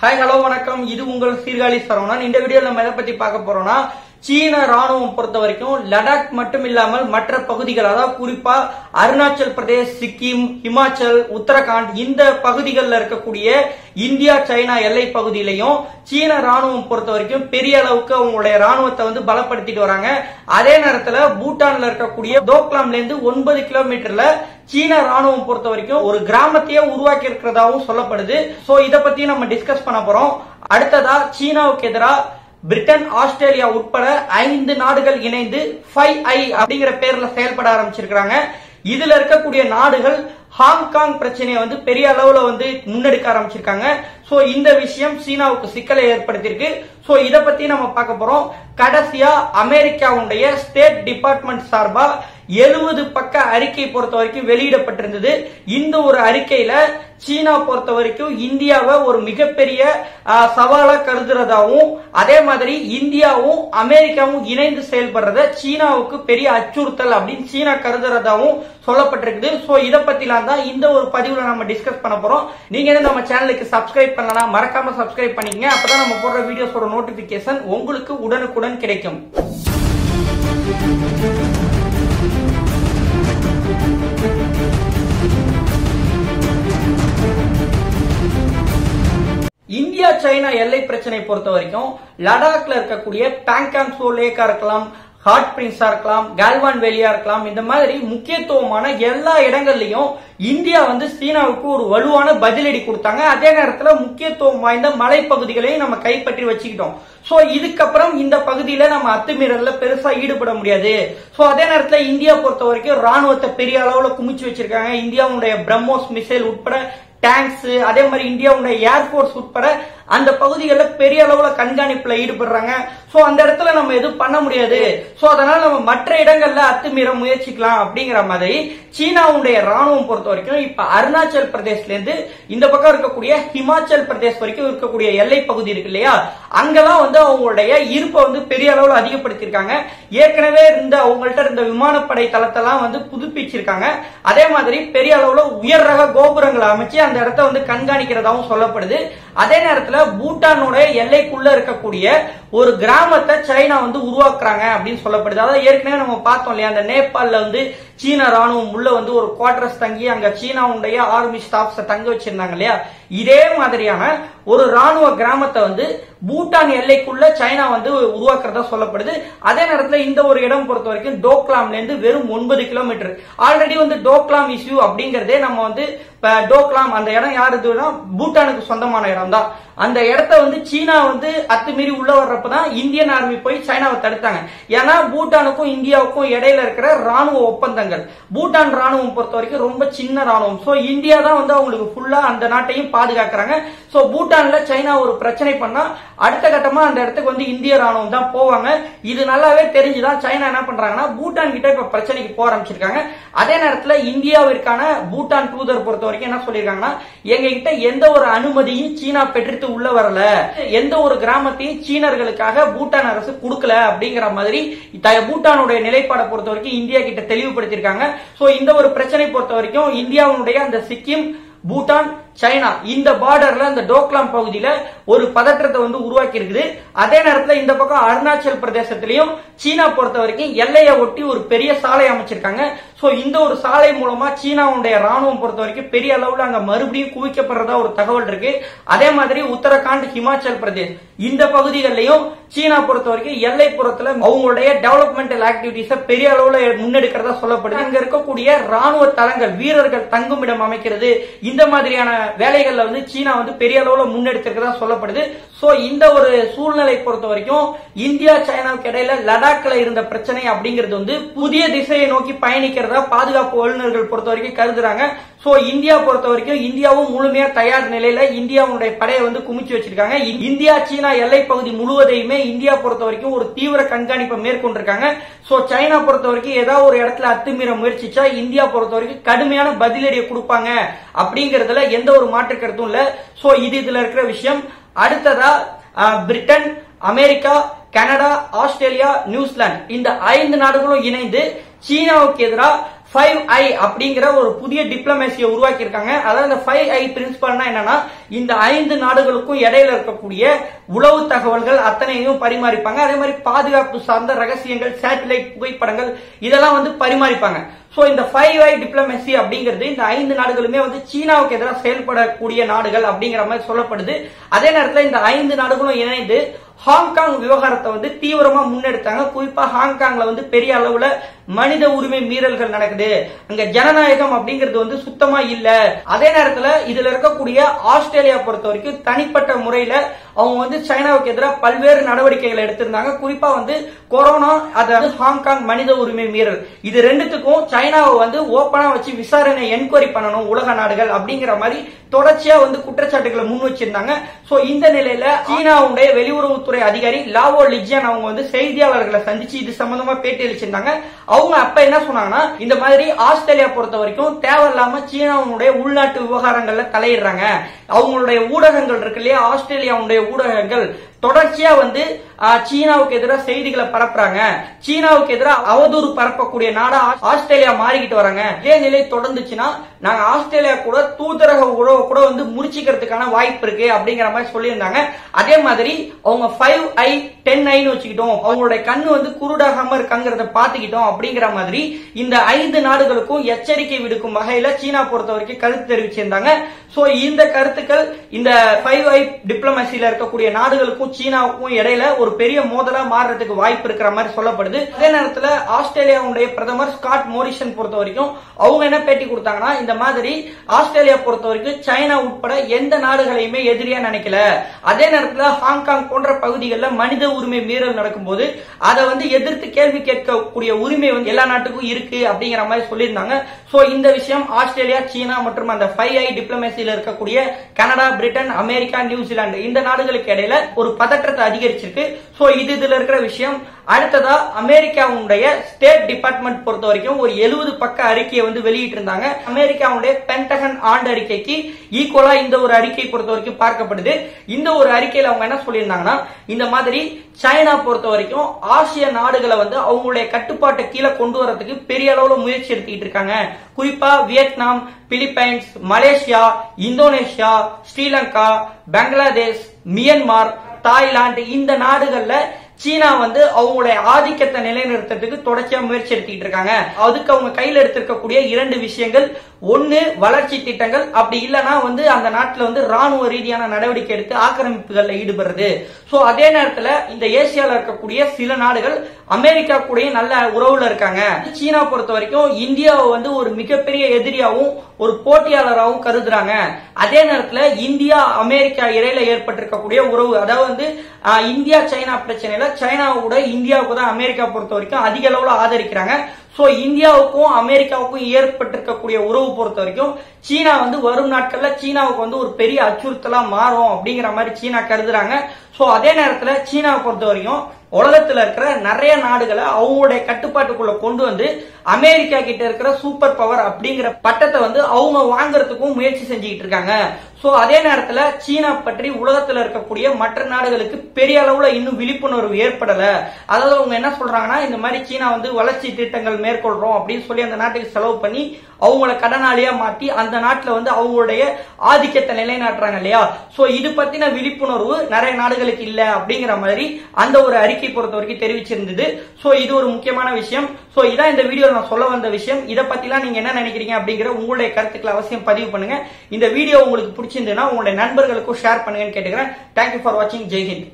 Hi hello வணக்கம். இது உங்கள் சீர்காழி சரவணன். இந்த வீடியோ நம்ம எதை பத்தி பார்க்க போறோம்னா சீன ராணுவம் பொறுத்த வரைக்கும் லடாக் மட்டும் இல்லாமல் மற்ற பகுதிகள் அதாவது குறிப்பா அருணாச்சல் பிரதேஷ் சிக்கிம் ஹிமாச்சல் உத்தரகாண்ட் இந்த பகுதிகளில் இருக்கக்கூடிய இந்தியா சைனா எல்லை பகுதியிலையும் சீன ராணுவம் பொறுத்த வரைக்கும் பெரிய அளவுக்கு அவங்களுடைய ராணுவத்தை வந்து பலப்படுத்திட்டு வராங்க. அதே நேரத்துல பூட்டான்ல இருக்கக்கூடிய தோக்லாம்ல இருந்து ஒன்பது கிலோமீட்டர்ல சீன ராணுவம் பொறுத்த வரைக்கும் ஒரு கிராமத்தையே உருவாக்கி இருக்கிறதாவும் சொல்லப்படுது. சோ இதை பத்தி நம்ம டிஸ்கஸ் பண்ண போறோம். அடுத்ததா சீனாவுக்கு எதிராக பிரிட்டன் ஆஸ்திரேலியா உட்பட ஐந்து நாடுகள் இணைந்து ஃபைவ் ஐ அப்படிங்கிற பேர்ல செயல்பட ஆரம்பிச்சிருக்கிறாங்க. இதுல இருக்கக்கூடிய நாடுகள் ஹாங்காங் பிரச்சனையை வந்து பெரிய அளவுல வந்து முன்னெடுக்க ஆரம்பிச்சிருக்காங்க. சோ இந்த விஷயம் சீனாவுக்கு சிக்கலை ஏற்படுத்தியிருக்கு. சோ இத பத்தி நம்ம பார்க்க போறோம். கடைசியா அமெரிக்காவுடைய ஸ்டேட் டிபார்ட்மெண்ட் சார்பா எழுபது பக்க அறிக்கை பொறுத்த வரைக்கும் வெளியிடப்பட்டிருந்தது. இந்த ஒரு அறிக்கையில சீனா பொறுத்த வரைக்கும் இந்தியாவை ஒரு மிகப்பெரிய சவாலா கருதுறதாவும் அதே மாதிரி இந்தியாவும் அமெரிக்காவும் இணைந்து செயல்படுறத சீனாவுக்கு பெரிய அச்சுறுத்தல் அப்படின்னு சீனா கருதுறதாவும் சொல்லப்பட்டிருக்குது. சோ இத பத்திலாம் தான் இந்த ஒரு பதிவுல நம்ம டிஸ்கஸ் பண்ண போறோம். நீங்க என்ன நம்ம சேனலுக்கு சப்ஸ்கிரைப் பண்ணலாம் மறக்காம சப்ஸ்கிரைப் பண்ணிக்கங்க. அப்பதான் நம்ம போடுற வீடியோஸோட நோட்டிபிகேஷன் உங்களுக்கு உடனுக்குடன் கிடைக்கும். சைனா எல்லை பிரச்சனை பொறுத்த வரைக்கும் லடாக்ல இருக்கக்கூடிய பேங்காங் சோ லேக்கா இருக்கலாம் ஹாட் பிரின்ஸா இருக்கலாம் கால்வான் வேலியா இருக்கலாம் இந்த மாதிரி முக்கியத்துவமான எல்லா இடங்கள்லயும் இந்தியா வந்து சீனாவுக்கு ஒரு வலுவான பதிலடி கொடுத்தாங்க. அதே நேரத்துல முக்கியத்துவம் வாய்ந்த மலைப்பகுதிகளையும் நம்ம கைப்பற்றி வச்சுக்கிட்டோம். சோ இதுக்கப்புறம் இந்த பகுதியில நம்ம அத்துமீறல்ல பெருசா ஈடுபட முடியாது. சோ அதே நேரத்துல இந்தியா பொறுத்த வரைக்கும் ராணுவத்தை பெரிய அளவுல குமிச்சு வச்சிருக்காங்க. இந்தியாவுடைய பிரம்மோஸ் மிசைல் உட்பட டேங்க்ஸ் அதே மாதிரி இந்தியாவுடைய ஏர்போர்ட்ஸ் உட்பட அந்த பகுதிகளில் பெரிய அளவில் கண்காணிப்புல ஈடுபடுறாங்க. ஸோ அந்த இடத்துல நம்ம எதுவும் பண்ண முடியாது. ஸோ அதனால நம்ம மற்ற இடங்கள்ல அத்துமீற முயற்சிக்கலாம் அப்படிங்கிற மாதிரி சீனாவுடைய ராணுவம் பொறுத்த வரைக்கும் இப்ப அருணாச்சல் பிரதேஷ்ல இருந்து இந்த பக்கம் இருக்கக்கூடிய ஹிமாச்சல் பிரதேஷ் வரைக்கும் இருக்கக்கூடிய எல்லை பகுதி இருக்கு இல்லையா? அங்கெல்லாம் வந்து அவங்களுடைய இருப்பை வந்து பெரிய அளவில் அதிகப்படுத்தியிருக்காங்க. ஏற்கனவே இருந்த அவங்கள்ட்ட இருந்த விமானப்படை தளத்தெல்லாம் வந்து புதுப்பிச்சிருக்காங்க. அதே மாதிரி பெரிய அளவில் உயர் ரக கோபுரங்களை அமைச்சு அந்த இடத்த வந்து கண்காணிக்கிறதாகவும் சொல்லப்படுது. அதே நேரத்துல பூட்டானோட எல்லைக்குள்ள இருக்கக்கூடிய ஒரு கிராமத்தை சைனா வந்து உருவாக்குறாங்க அப்படின்னு சொல்லப்படுது. அதாவது ஏற்கனவே நம்ம பார்த்தோம் இல்லையா அந்த நேபாளில வந்து சீன ராணுவம் உள்ள வந்து ஒரு குவார்டர்ஸ் தங்கி அங்க சீனாவுடைய ஆர்மி ஸ்டாஃப்ஸ தங்க வச்சிருந்தாங்க இல்லையா? இதே மாதிரியான ஒரு ராணுவ கிராமத்தை வந்து பூட்டான் எல்லைக்குள்ள சைனா வந்து உருவாக்குறதா சொல்லப்படுது. அதே நேரத்துல இந்த ஒரு இடம் பொறுத்த வரைக்கும் டோக்லாம்ல இருந்து வெறும் ஒன்பது கிலோமீட்டர் ஆல்ரெடி வந்து டோக்லாம் இஷ்யூ அப்படிங்கறதே நம்ம வந்து டோக்லாம் அந்த இடம் யாருதுன்னா பூட்டானுக்கு சொந்தமான இடம் தான் அந்த இடத்த வந்து சீனா வந்து அத்துமீறி உள்ள வர்றப்பதான் இந்தியன் ஆர்மி போய் சைனாவை தடுத்தாங்க. ஏன்னா பூட்டானுக்கும் இந்தியாவுக்கும் இடையில இருக்கிற ராணுவ ஒப்பந்தங்கள். பூட்டான் ராணுவம் பொறுத்த வரைக்கும் ரொம்ப சின்ன ராணுவம் சோ இந்தியா தான் வந்து அவங்களுக்கு ஃபுல்லா அந்த நாட்டையும் பாதுகாக்கிறாங்க. சோ பூட்டான்ல சைனா ஒரு பிரச்சனை பண்ணா அடுத்த கட்டமா அந்த இடத்துக்கு வந்து இந்திய ராணுவம் தான் போவாங்க. இது நல்லாவே தெரிஞ்சுதான் சைனா என்ன பண்றாங்கன்னா பூட்டான் கிட்ட இப்ப பிரச்சனைக்கு போக ஆரம்பிச்சிருக்காங்க. அதே நேரத்துல இந்தியாவிற்கான பூட்டான் தூதர் பொறுத்த வரைக்கும் என்ன சொல்லியிருக்காங்கன்னா எங்க கிட்ட எந்த ஒரு அனுமதியும் சீனா பெற்றுட்டு உள்ள வரல. எந்த ஒரு கிராமத்தையும் சீனர்களுக்காக பூட்டான் அரசு கொடுக்கல அப்படிங்கிற மாதிரி த- பூட்டானுடைய நிலைப்பாடை பொறுத்த வரைக்கும் இந்தியா கிட்ட தெளிவுபடுத்தியிருக்காங்க. சோ இந்த ஒரு பிரச்சனை பொறுத்த வரைக்கும் இந்தியாவுடைய அந்த சிக்கிம் பூட்டான் சைனா. இந்த பார்டர்ல அந்த டோக்லாம் பகுதியில ஒரு பதற்றத்தை வந்து உருவாக்கி இருக்குது அதே நேரத்துல இந்த பக்கம் அருணாச்சல் பிரதேசத்திலையும் சீனா பொறுத்த வரைக்கும் எல்லையை ஒட்டி ஒரு பெரிய சாலை அமைச்சிருக்காங்க. சோ இந்த ஒரு சாலை மூலமா சீனாவுடைய ராணுவம் பொறுத்த வரைக்கும் பெரிய அளவுல அங்க மறுபடியும் குவிக்கப்படுறதா ஒரு தகவல் இருக்கு. அதே மாதிரி உத்தரகாண்ட் ஹிமாச்சல் பிரதேஷ். இந்த பகுதிகளிலையும் சீனா பொறுத்த வரைக்கும் எல்லைப்புறத்துல அவங்களுடைய டெவலப்மெண்டல் ஆக்டிவிட்டிஸ பெரிய அளவுல முன்னெடுக்கிறதா சொல்லப்படுது. அங்க இருக்கக்கூடிய ராணுவ தளங்கள் வீரர்கள் தங்குமிடம் அமைக்கிறது. இந்த மாதிரியான வேலைகள்ல வந்து சீனா வந்து பெரிய அளவுல முன்னெடுத்திருக்கிறதா சொல்லப்படுது. சோ இந்த ஒரு சூழ்நிலை பொறுத்த வரைக்கும் இந்தியா சைனாவுக்கு இடையில லடாக்ல இருந்த பிரச்சனை அப்படிங்கிறது வந்து புதிய திசையை நோக்கி பயணிக்கிறதா பாதுகாப்பு வல்லுநர்கள் பொறுத்த வரைக்கும் கருதுறாங்க. சோ இந்தியா பொறுத்த வரைக்கும் இந்தியாவும் முழுமையா தயார் நிலையில இந்தியாவுடைய படையை வந்து குமிச்சு வச்சிருக்காங்க. இந்தியா சீனா எல்லை பகுதி முழுவதையுமே இந்தியா பொறுத்த வரைக்கும் ஒரு தீவிர கண்காணிப்பை மேற்கொண்டிருக்காங்க. சோ சைனா பொறுத்த வரைக்கும் ஏதாவது ஒரு இடத்துல அத்துமீற முயற்சிச்சா இந்தியா பொறுத்த வரைக்கும் கடுமையான பதிலடியை கொடுப்பாங்க அப்படிங்கறதுல எந்த ஒரு மாற்று கருத்தும் இல்ல. சோ இது இதுல இருக்கிற விஷயம். அடுத்ததா Britain America Canada Australia New Zealand இந்த ஐந்து நாடுகளும் இணைந்து சீனாவுக்கு எதிராக ஃபைவ் ஐ அப்படிங்கிற ஒரு புதிய டிப்ளமேசியை உருவாக்கி இருக்காங்க அதாவது இந்த ஃபைவ் ஐ பிரின்சிபல்னா என்னன்னா இந்த ஐந்து நாடுகளுக்கும் இடையில இருக்கக்கூடிய உளவு தகவல்கள் அத்தனையும் பரிமாறிப்பாங்க. அதே மாதிரி பாதுகாப்பு சார்ந்த ரகசியங்கள் சேட்டலைட் புகைப்படங்கள் இதெல்லாம் வந்து பரிமாறிப்பாங்க. சோ இந்த ஃபைவ் ஐ டிப்ளமசி அப்படிங்கிறது இந்த ஐந்து நாடுகளுமே வந்து சீனாவுக்கு எதிராக செயல்படக்கூடிய நாடுகள் அப்படிங்கிற மாதிரி சொல்லப்படுது. அதே நேரத்தில் இந்த ஐந்து நாடுகளும் இணைந்து ஹாங்காங் விவகாரத்தை வந்து தீவிரமா முன்னெடுத்தாங்க. குறிப்பா ஹாங்காங்ல வந்து பெரிய அளவுல மனித உரிமை மீறல்கள் நடக்குது. அங்க ஜனநாயகம் அப்படிங்கிறது வந்து சுத்தமா இல்ல. அதே நேரத்துல இதுல இருக்கக்கூடிய ஆஸ்திரேலியா பொறுத்த வரைக்கும் தனிப்பட்ட முறையில அவங்க வந்து சைனாவுக்கு எதிராக பல்வேறு நடவடிக்கைகளை எடுத்திருந்தாங்க. குறிப்பா வந்து கொரோனா அதாவது ஹாங்காங் மனித உரிமை மீறல். இது ரெண்டுத்துக்கும் சைனாவை வந்து ஓப்பனா வச்சு விசாரணை என்கொயரி பண்ணணும் உலக நாடுகள் அப்படிங்கிற மாதிரி தொடர்ச்சியா வந்து குற்றச்சாட்டுகளை முன் வச்சிருந்தாங்க. சோ இந்த நிலையில சீனாவுடைய வெளியுறவுத்துறை அதிகாரி லாவோ லிஜியன் அவங்க வந்து செய்தியாளர்களை சந்திச்சு இது சம்பந்தமா பேட்டி அளிச்சிருந்தாங்க. அவங்க அப்ப என்ன சொன்னாங்கன்னா இந்த மாதிரி ஆஸ்திரேலியா பொறுத்த வரைக்கும் தேவையில்லாம சீனாவுடைய உள்நாட்டு விவகாரங்கள்ல தலையிடுறாங்க. அவங்களுடைய ஊடகங்கள் இருக்கு இல்லையா? ஆஸ்திரேலியாவுடைய ஊடகங்கள். தொடர்ச்சியா வந்து சீனாவுக்கு எதிராக செய்திகளை பரப்புறாங்க. சீனாவுக்கு எதிராக அவதூறு பரப்பக்கூடிய நாடா ஆஸ்திரேலியா மாறிக்கிட்டு வராங்க. இதே நிலை தொடர்ந்துச்சுன்னா நாங்க ஆஸ்திரேலியா கூட தூதரக உறவை கூட வந்து முடிச்சுக்கிறதுக்கான வாய்ப்பு இருக்கு அப்படிங்கிற மாதிரி சொல்லியிருந்தாங்க. அதே மாதிரி அவங்க ஃபைவ் ஐ டென் ஐன்னு வச்சுக்கிட்டோம். அவங்களுடைய கண்ணு வந்து குருடாகாம இருக்காங்கிறத பாத்துக்கிட்டோம் அப்படிங்கிற மாதிரி இந்த ஐந்து நாடுகளுக்கும் எச்சரிக்கை விடுக்கும் வகையில சீனா பொறுத்த வரைக்கும் கருத்து தெரிவிச்சிருந்தாங்க. சோ இந்த கருத்துக்கள் இந்த ஃபைவ் ஐ டிப்ளமசியில இருக்கக்கூடிய நாடுகளுக்கும் சீனாவுக்கும் இடையில ஒரு பெரிய மோதலா மாறுறதுக்கு வாய்ப்பு இருக்கிற மாதிரி சொல்லப்படுது. அதே நேரத்துல ஆஸ்திரேலியாவுடைய பிரதமர் ஸ்காட் மோரிசன் பொறுத்த வரைக்கும் அவங்க என்ன பேட்டி கொடுத்தாங்கன்னா இந்த மாதிரி ஆஸ்திரேலியா பொறுத்த வரைக்கும் சைனா உட்பட எந்த நாடுகளையுமே எதிரியா நினைக்கல. அதே நேரத்துல ஹாங்காங் போன்ற பகுதிகளில் மனித உரிமை மீறல் நடக்கும்போது அதை வந்து எதிர்த்து கேள்வி கேட்கக்கூடிய உரிமை வந்து எல்லா நாட்டுக்கும் இருக்கு அப்படிங்கிற மாதிரி சொல்லியிருந்தாங்க. சோ இந்த விஷயம் ஆஸ்திரேலியா சீனா மற்றும் அந்த ஃபைவ் ஐ டிப்ளமேசியில் இருக்கக்கூடிய கனடா பிரிட்டன் அமெரிக்கா நியூசிலாந்து இந்த நாடுகளுக்கு இடையில ஒரு பதற்றத்தை அதிகரிச்சிருக்கு. சோ இது இதுல இருக்கிற விஷயம். அடுத்ததா அமெரிக்காவுடைய ஸ்டேட் டிபார்ட்மெண்ட் பொறுத்த வரைக்கும் ஒரு எழுபது பக்க அறிக்கையை வந்து வெளியிட்டு இருந்தாங்க அமெரிக்காவுடைய பென்டகன் ஆண்டு அறிக்கைக்கு ஈக்குவலா இந்த ஒரு அறிக்கை பொறுத்த வரைக்கும் பார்க்கப்படுது. இந்த ஒரு அறிக்கையில அவங்க என்ன சொல்லியிருந்தாங்கன்னா இந்த மாதிரி சைனா பொறுத்த வரைக்கும் ஆசிய நாடுகளை வந்து அவங்களுடைய கட்டுப்பாட்டை கீழே கொண்டு வரதுக்கு பெரிய அளவுல முயற்சி எடுத்துக்கிட்டு இருக்காங்க. குறிப்பா Vietnam Philippines Malaysia Indonesia Sri Lanka Bangladesh Myanmar Thailand இந்த நாடுகள்ல சீனா வந்து அவங்களுடைய ஆதிக்கத்தை நிலைநிறுத்தத்துக்கு தொடர்ச்சியா முயற்சி எடுத்துக்கிட்டு இருக்காங்க. அதுக்கு அவங்க கையில எடுத்திருக்கக்கூடிய இரண்டு விஷயங்கள். ஒன்னு வளர்ச்சி திட்டங்கள். அப்படி இல்லைன்னா வந்து அந்த நாட்டுல வந்து ராணுவ ரீதியான நடவடிக்கை எடுத்து ஆக்கிரமிப்புகள்ல ஈடுபடுறது. சோ அதே நேரத்துல இந்த ஏசியால இருக்கக்கூடிய சில நாடுகள் அமெரிக்கா கூடயும் நல்ல உறவுல இருக்காங்க. சீனா பொறுத்த வரைக்கும் இந்தியாவை வந்து ஒரு மிகப்பெரிய எதிரியாவும் ஒரு போட்டியாளராகவும் கருதுறாங்க. அதே நேரத்துல இந்தியா அமெரிக்கா இடையில ஏற்பட்டிருக்கக்கூடிய உறவு அதாவது வந்து இந்தியா சைனா பிரச்சனையில சைனாவை கூட இந்தியாவுக்கு தான் அமெரிக்கா பொறுத்த வரைக்கும் அதிக அளவுல ஆதரிக்கிறாங்க. சோ இந்தியாவுக்கும் அமெரிக்காவுக்கும் ஏற்பட்டிருக்கக்கூடிய உறவு பொறுத்த வரைக்கும் சீனா வந்து வரும் நாட்கள்ல சீனாவுக்கு வந்து ஒரு பெரிய அச்சுறுத்தலா மாறும் அப்படிங்கிற மாதிரி சீனா கருதுறாங்க. சோ அதே நேரத்துல சீனாவை பொறுத்த வரைக்கும் உலகத்துல இருக்கிற நிறைய நாடுகளை அவங்களுடைய கட்டுப்பாட்டுக்குள்ள கொண்டு வந்து அமெரிக்கா கிட்ட இருக்கிற சூப்பர் பவர் அப்படிங்கிற பட்டத்தை வந்து அவங்க வாங்குறதுக்கும் முயற்சி செஞ்சுக்கிட்டு இருக்காங்க. சோ அதே நேரத்துல சீனா பற்றி உலகத்துல இருக்கக்கூடிய மற்ற நாடுகளுக்கு பெரிய அளவுல இன்னும் விழிப்புணர்வு ஏற்படல. அதாவது அவங்க என்ன சொல்றாங்கன்னா இந்த மாதிரி சீனா வந்து வளர்ச்சி திட்டங்கள் மேற்கொள்றோம் அப்படின்னு சொல்லி அந்த நாட்டுக்கு செலவு பண்ணி அவங்கள கடனாளியா மாத்தி அந்த நாட்டுல வந்து அவங்களுடைய ஆதிக்கத்தை நிலைநாட்டுறாங்க இல்லையா? சோ இது பத்தின விழிப்புணர்வு நிறைய நாடுகளுக்கு இல்ல அப்படிங்கிற மாதிரி அந்த ஒரு அறிக்கை பொறுத்த வரைக்கும் தெரிவிச்சிருந்தது. சோ இது ஒரு முக்கியமான விஷயம். சோ இதான் இந்த வீடியோ நான் சொல்ல வந்த விஷயம். இதை எல்லாம் நீங்க என்ன நினைக்கிறீங்க அப்படிங்கிற உங்களுடைய கருத்துக்களை அவசியம் பதிவு பண்ணுங்க. இந்த வீடியோ உங்களுக்கு பிடிச்சிருந்ததுன்னா உங்களுடைய நண்பர்களுக்கும் ஷேர் பண்ணுங்கன்னு கேட்டுக்கிறேன். தேங்க்யூ ஃபார் வாட்சிங் ஜெய்ஹிந்த்